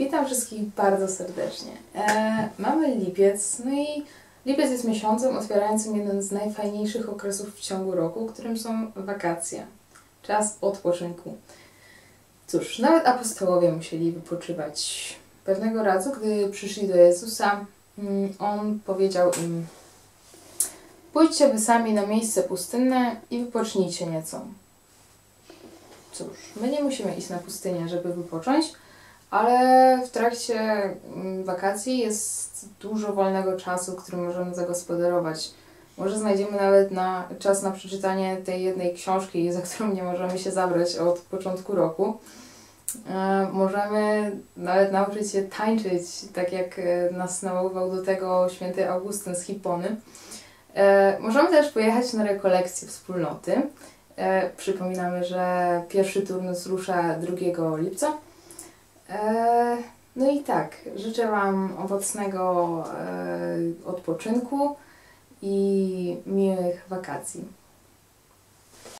Witam wszystkich bardzo serdecznie. E, mamy lipiec, no i lipiec jest miesiącem otwierającym jeden z najfajniejszych okresów w ciągu roku, którym są wakacje. Czas odpoczynku. Cóż, nawet apostołowie musieli wypoczywać. Pewnego razu, gdy przyszli do Jezusa, mm, On powiedział im Pójdźcie wy sami na miejsce pustynne i wypocznijcie nieco. Cóż, my nie musimy iść na pustynię, żeby wypocząć, ale w trakcie mm, wakacji jest dużo wolnego czasu, który możemy zagospodarować. Może znajdziemy nawet na czas na przeczytanie tej jednej książki, za którą nie możemy się zabrać od początku roku. E, możemy nawet nauczyć się tańczyć, tak jak e, nas nawoływał do tego święty Augustyn z Hipony. E, możemy też pojechać na rekolekcję wspólnoty. Przypominamy, że pierwszy turnus rusza 2 lipca. E, no i tak, życzę Wam owocnego e, odpoczynku i miłych wakacji.